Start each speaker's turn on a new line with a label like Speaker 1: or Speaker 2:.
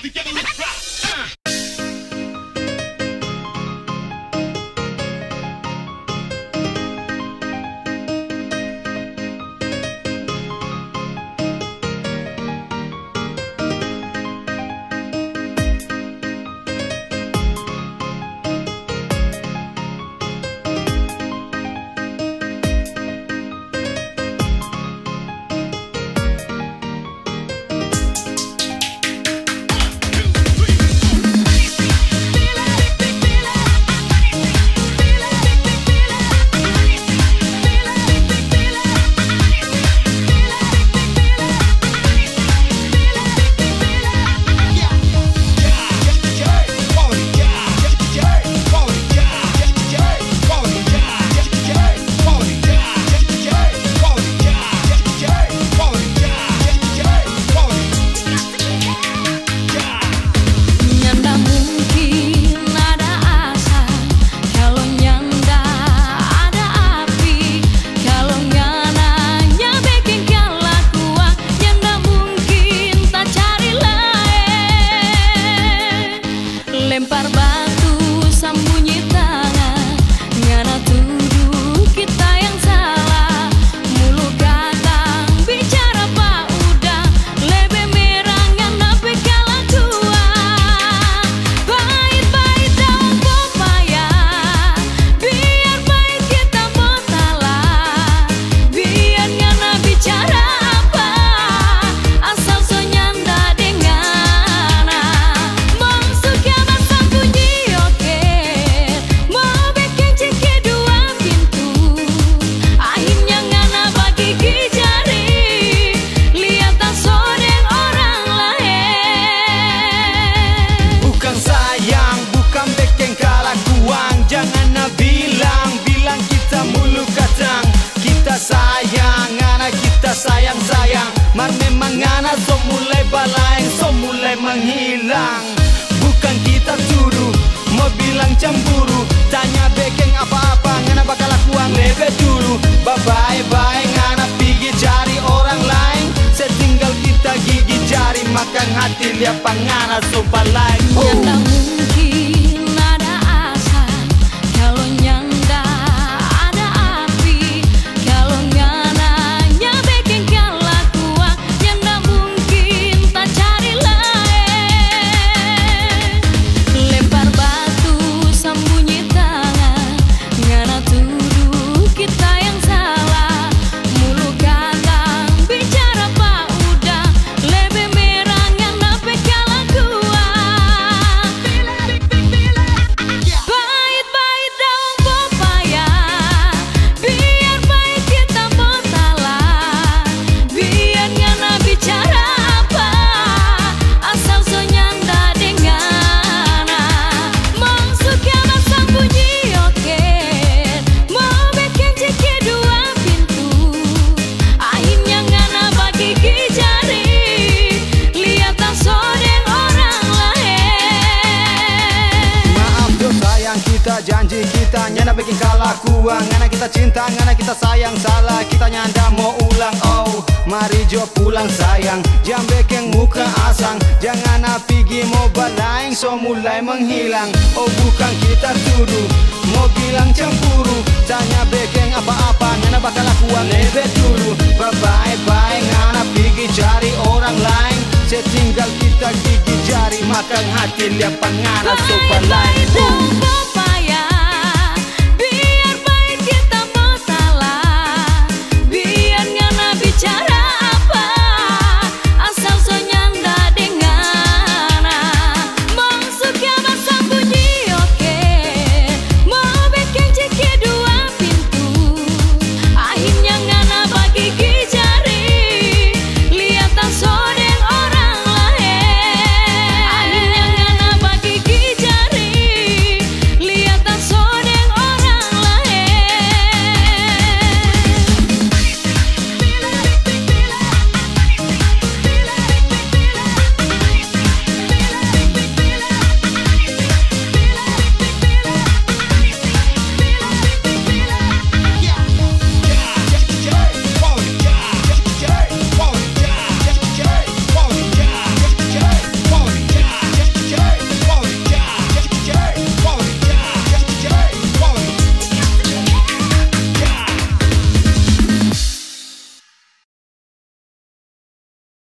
Speaker 1: together.
Speaker 2: sayang sayang. Man memang anak so mulai balain so mulai menghilang. Bukan kita suruh mau bilang cemburu. Tanya bekeng apa-apa ngana bakal aku ang lebih dulu. Bye bye bye ngana pigi cari orang lain. Setinggal kita gigi jari makan hati lihat pangana so balai janji kita nyana bikin kalakuan Ngana kita cinta, ngana kita sayang Salah. Kita nyanda mau ulang Oh, mari jo pulang sayang. Jam bikin muka asang. Jangan apigi mau balaing So mulai menghilang. Oh bukan kita tuduh. Mau bilang cemburu. Tanya bikin apa-apa Ngana bakal lakuan. Lebih dulu. Bye-bye-bye Ngana pergi cari orang lain. Setinggal kita gigi jari Makan hati lihat pangana sopan lain